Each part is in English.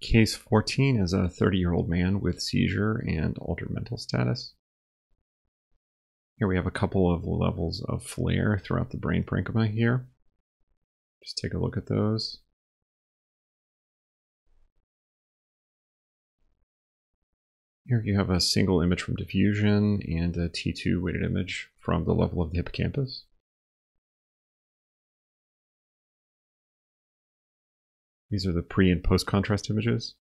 Case 14 is a 30 year old man with seizure and altered mental status. Here we have a couple of levels of FLAIR throughout the brain parenchyma here. Just take a look at those. Here you have a single image from diffusion and a T2 weighted image from the level of the hippocampus. These are the pre and post contrast images.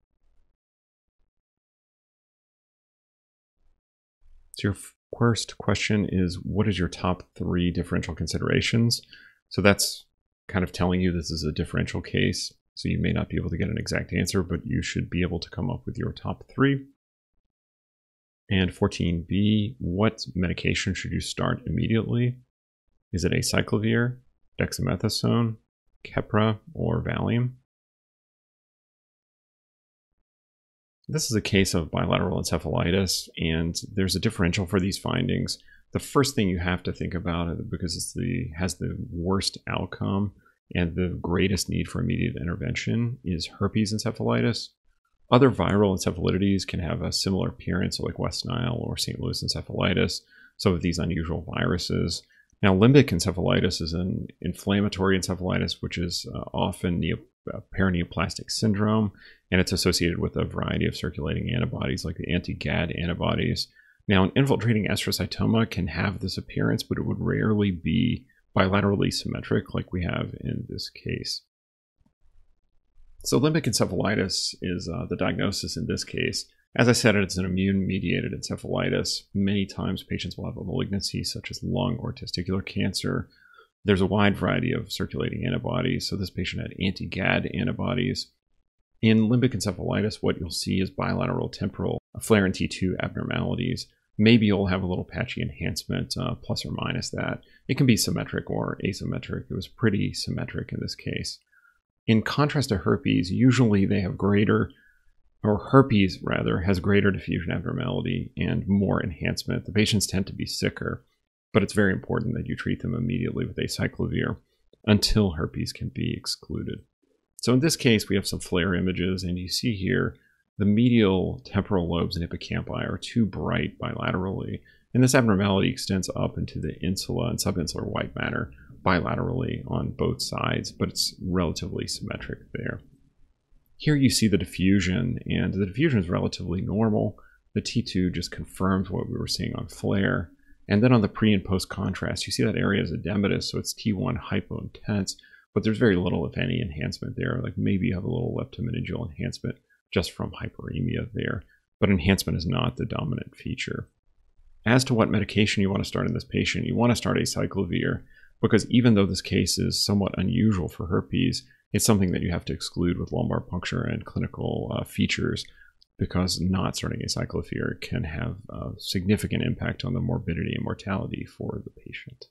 So your first question is, what is your top three differential considerations? So that's kind of telling you this is a differential case. So you may not be able to get an exact answer, but you should be able to come up with your top three. And 14b, what medication should you start immediately? Is it acyclovir, dexamethasone, Keppra, or Valium? This is a case of bilateral encephalitis, and there's a differential for these findings. The first thing you have to think about, because it's the has the worst outcome and the greatest need for immediate intervention, is herpes encephalitis. Other viral encephalitides can have a similar appearance, like West Nile or St. Louis encephalitis, some of these unusual viruses. Now, limbic encephalitis is an inflammatory encephalitis, which is uh, often neo- uh, paraneoplastic syndrome, and it's associated with a variety of circulating antibodies like the anti-GAD antibodies. Now, an infiltrating astrocytoma can have this appearance, but it would rarely be bilaterally symmetric like we have in this case. So limbic encephalitis is uh, the diagnosis in this case. As I said, it's an immune-mediated encephalitis. Many times patients will have a malignancy such as lung or testicular cancer, there's a wide variety of circulating antibodies. So this patient had anti-GAD antibodies. In limbic encephalitis, what you'll see is bilateral temporal flarin T2 abnormalities. Maybe you'll have a little patchy enhancement, uh, plus or minus that. It can be symmetric or asymmetric. It was pretty symmetric in this case. In contrast to herpes, usually they have greater, or herpes rather, has greater diffusion abnormality and more enhancement. The patients tend to be sicker but it's very important that you treat them immediately with acyclovir until herpes can be excluded. So in this case, we have some FLAIR images, and you see here the medial temporal lobes and hippocampi are too bright bilaterally, and this abnormality extends up into the insula and subinsular white matter bilaterally on both sides, but it's relatively symmetric there. Here you see the diffusion, and the diffusion is relatively normal. The T2 just confirms what we were seeing on FLAIR. And then on the pre and post contrast, you see that area is edematous, so it's T1 hypointense, but there's very little, if any, enhancement there. Like maybe you have a little leptomeningeal enhancement just from hyperemia there, but enhancement is not the dominant feature. As to what medication you want to start in this patient, you want to start acyclovir because even though this case is somewhat unusual for herpes, it's something that you have to exclude with lumbar puncture and clinical uh, features because not starting a acyclovir can have a significant impact on the morbidity and mortality for the patient.